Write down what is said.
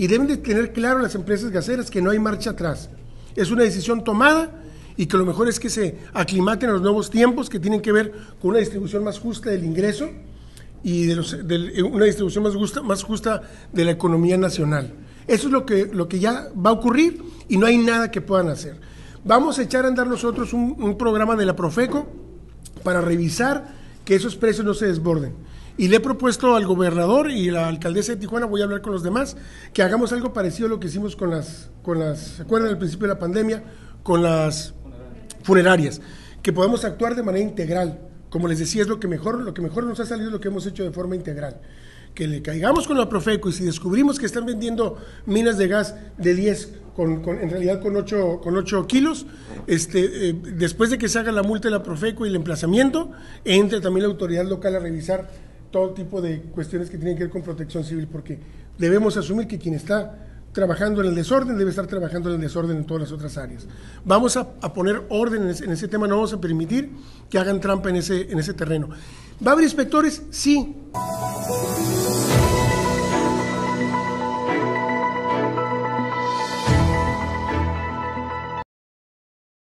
y deben de tener claro las empresas gaseras que no hay marcha atrás. Es una decisión tomada y que lo mejor es que se aclimaten a los nuevos tiempos que tienen que ver con una distribución más justa del ingreso y de, los, de una distribución más justa, más justa de la economía nacional. Eso es lo que, lo que ya va a ocurrir y no hay nada que puedan hacer. Vamos a echar a andar nosotros un programa de la Profeco para revisar que esos precios no se desborden. Y le he propuesto al gobernador y la alcaldesa de Tijuana, voy a hablar con los demás, que hagamos algo parecido a lo que hicimos con las, con las ¿se acuerdan al principio de la pandemia? Con las funerarias, que podamos actuar de manera integral. Como les decía, es lo que mejor, lo que mejor nos ha salido, lo que hemos hecho de forma integral. Que le caigamos con la Profeco y si descubrimos que están vendiendo minas de gas de 10, en realidad con 8, con 8 kilos, este, eh, después de que se haga la multa de la Profeco y el emplazamiento, entre también la autoridad local a revisar todo tipo de cuestiones que tienen que ver con protección civil, porque debemos asumir que quien está trabajando en el desorden debe estar trabajando en el desorden en todas las otras áreas. Vamos a, a poner orden en ese, en ese, tema, no vamos a permitir que hagan trampa en ese, en ese terreno. ¿Va a haber inspectores? Sí.